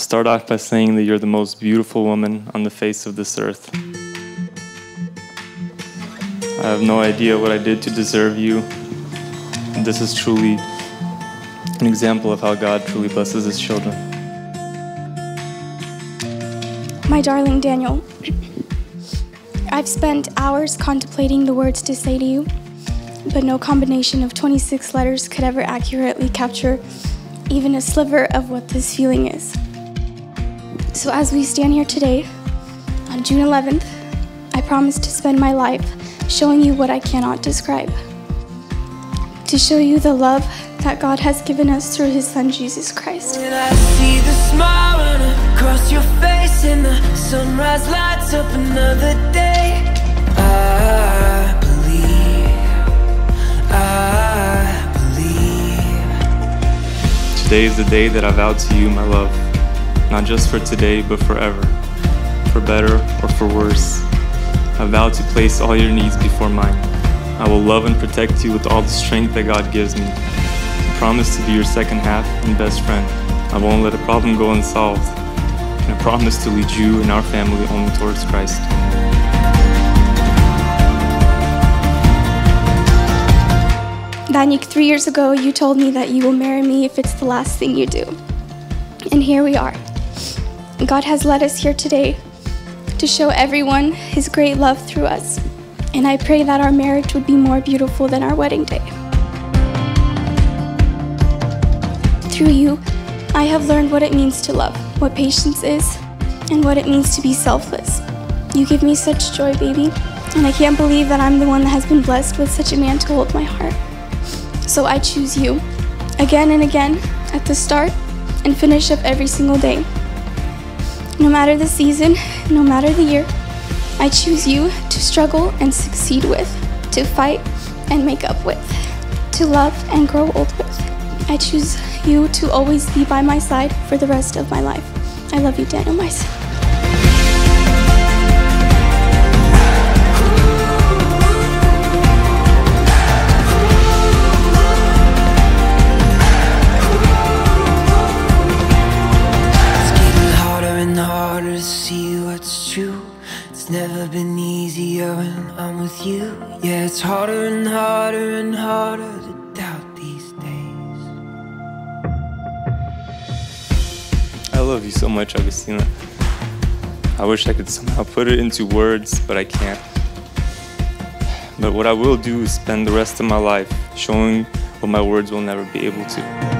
I'll start off by saying that you're the most beautiful woman on the face of this earth. I have no idea what I did to deserve you. This is truly an example of how God truly blesses his children. My darling Daniel, I've spent hours contemplating the words to say to you, but no combination of 26 letters could ever accurately capture even a sliver of what this feeling is. So, as we stand here today, on June 11th, I promise to spend my life showing you what I cannot describe. To show you the love that God has given us through His Son Jesus Christ. When I see the smile run across your face and the sunrise lights up another day, I believe, I believe. Today is the day that I vow to you, my love, not just for today, but forever, for better or for worse. I vow to place all your needs before mine. I will love and protect you with all the strength that God gives me. I promise to be your second half and best friend. I won't let a problem go unsolved. And I promise to lead you and our family only towards Christ. Danik, three years ago, you told me that you will marry me if it's the last thing you do. And here we are. God has led us here today to show everyone His great love through us. And I pray that our marriage would be more beautiful than our wedding day. Through you, I have learned what it means to love, what patience is, and what it means to be selfless. You give me such joy, baby, and I can't believe that I'm the one that has been blessed with such a man to hold my heart. So I choose you, again and again, at the start and finish up every single day. No matter the season, no matter the year, I choose you to struggle and succeed with, to fight and make up with, to love and grow old with. I choose you to always be by my side for the rest of my life. I love you, Daniel Mice. Never been easier when I'm with you. Yeah, it's harder and harder and harder to doubt these days. I love you so much, Augustina. I wish I could somehow put it into words, but I can't. But what I will do is spend the rest of my life showing what my words will never be able to.